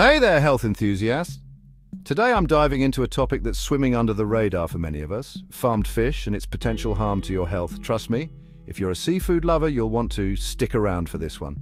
Hey there, health enthusiasts! Today I'm diving into a topic that's swimming under the radar for many of us farmed fish and its potential harm to your health. Trust me, if you're a seafood lover, you'll want to stick around for this one.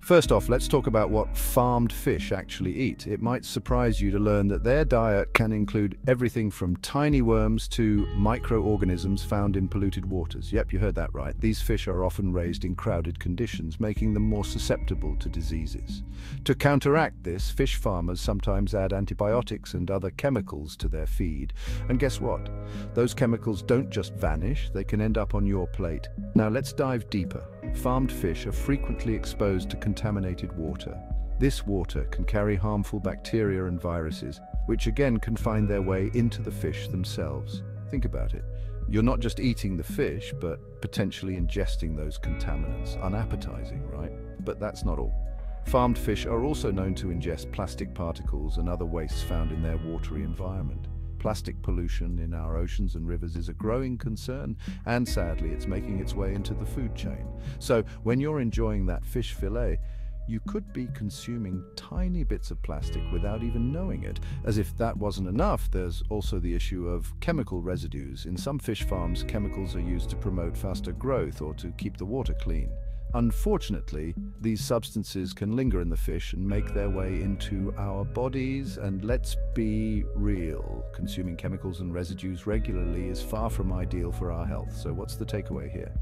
First off, let's talk about what farmed fish actually eat. It might surprise you to learn that their diet can include everything from tiny worms to microorganisms found in polluted waters. Yep, you heard that right. These fish are often raised in crowded conditions, making them more susceptible to diseases. To counteract this, fish farmers sometimes add antibiotics and other chemicals to their feed. And guess what? Those chemicals don't just vanish, they can end up on your plate. Now let's dive deeper. Farmed fish are frequently exposed to contaminated water. This water can carry harmful bacteria and viruses, which again can find their way into the fish themselves. Think about it. You're not just eating the fish, but potentially ingesting those contaminants. Unappetizing, right? But that's not all. Farmed fish are also known to ingest plastic particles and other wastes found in their watery environment. Plastic pollution in our oceans and rivers is a growing concern, and sadly, it's making its way into the food chain. So, when you're enjoying that fish fillet, you could be consuming tiny bits of plastic without even knowing it. As if that wasn't enough, there's also the issue of chemical residues. In some fish farms, chemicals are used to promote faster growth or to keep the water clean. Unfortunately, these substances can linger in the fish and make their way into our bodies, and let's be real, consuming chemicals and residues regularly is far from ideal for our health. So what's the takeaway here?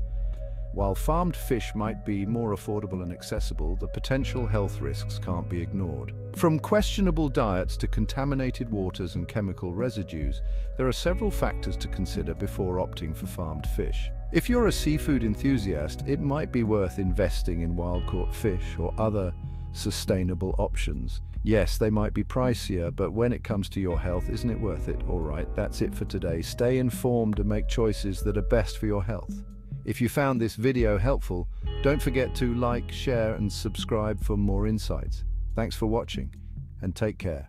While farmed fish might be more affordable and accessible, the potential health risks can't be ignored. From questionable diets to contaminated waters and chemical residues, there are several factors to consider before opting for farmed fish. If you're a seafood enthusiast, it might be worth investing in wild-caught fish or other sustainable options. Yes, they might be pricier, but when it comes to your health, isn't it worth it? All right, that's it for today. Stay informed and make choices that are best for your health. If you found this video helpful, don't forget to like, share and subscribe for more insights. Thanks for watching and take care.